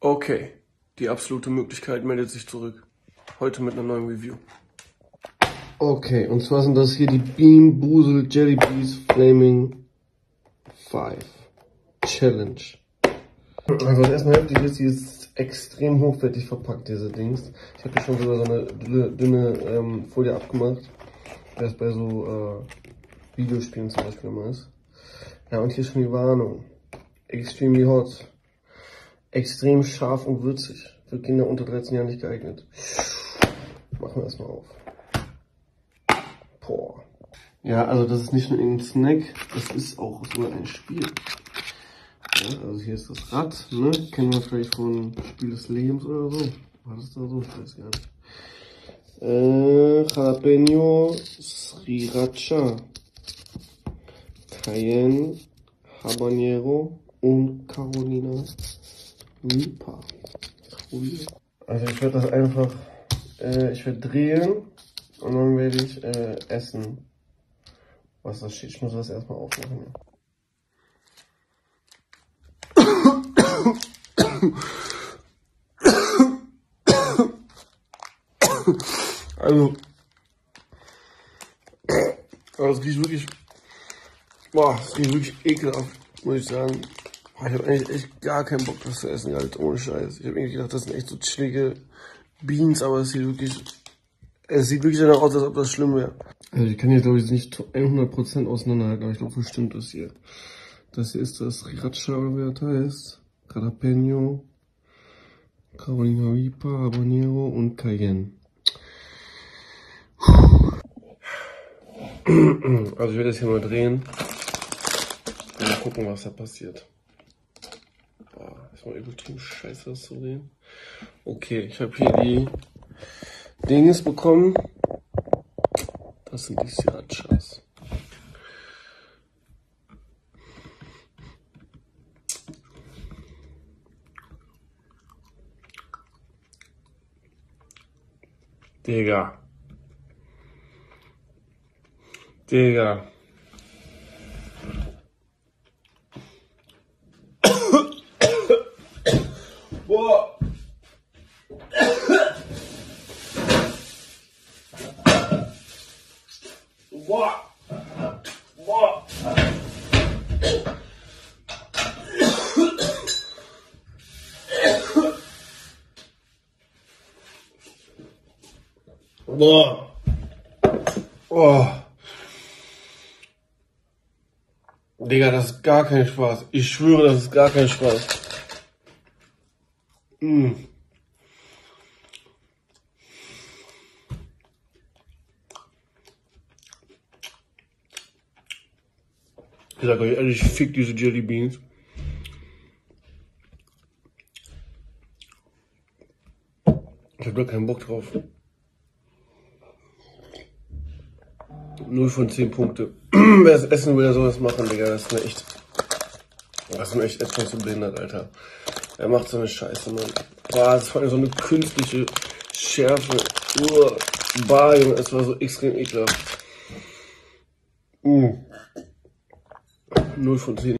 Okay, die absolute Möglichkeit meldet sich zurück. Heute mit einer neuen Review. Okay, und zwar sind das hier die Beam Boozle Jelly Bees Flaming 5 Challenge. Also was erstmal heftig ist, die ist extrem hochwertig verpackt, diese Dings. Ich habe hier schon sogar so eine dünne, dünne ähm, Folie abgemacht, wie das bei so äh, Videospielen zum Beispiel immer ist. Ja, und hier ist schon die Warnung. Extremely hot. Extrem scharf und würzig. Für Kinder unter 13 Jahren nicht geeignet. Machen wir das mal auf. Boah. Ja, also das ist nicht nur ein Snack, das ist auch sogar ein Spiel. Ja, also hier ist das Rad, ne? Kennen wir vielleicht von Spiel des Lebens oder so. War das da so? Ich weiß gar nicht. Äh, Jalapeno, Sriracha, Cayenne, Habanero und Carolina Reaper. Also ich werde das einfach, äh, ich werde drehen und dann werde ich äh, essen. Was da steht, ich muss das erstmal aufmachen. Ja. Also, das riecht wirklich, boah, das riecht wirklich ekelhaft, muss ich sagen. Ich habe eigentlich echt gar keinen Bock, das zu essen, halt, ohne Scheiß. Ich habe irgendwie gedacht, das sind echt so chillige Beans, aber es sieht wirklich, es sieht wirklich danach aus, als ob das schlimm wäre. Also ich kann hier, glaube ich, nicht 100% auseinanderhalten, aber ich glaube, so stimmt das hier. Das hier ist das Sriracha, oder wie das heißt. Jalapeno, Carolina Reaper, Habanero und Cayenne. Also ich werde das hier mal drehen. Und mal gucken, was da passiert. Boah, ist mal übertrieben scheiße, das zu sehen. Okay, ich habe hier die Dinges bekommen. Das sind die Srirachas. Digga. Digga. Boah. Boah. Boah. Oh. Digga, das ist gar kein Spaß. Ich schwöre, das ist gar kein Spaß. Mm. Ich sag euch ehrlich, fick diese Jelly Beans. Ich hab da keinen Bock drauf. 0 von 10 Punkte. Wer das essen will, der soll das machen, Digga. Das ist mir echt. Das ist mir echt etwas so behindert, Alter. Er macht so eine Scheiße, Mann. Boah, das allem so eine künstliche Schärfe. Uah, bah, Junge, es war so extrem ekelhaft. Mm. 0 von 10.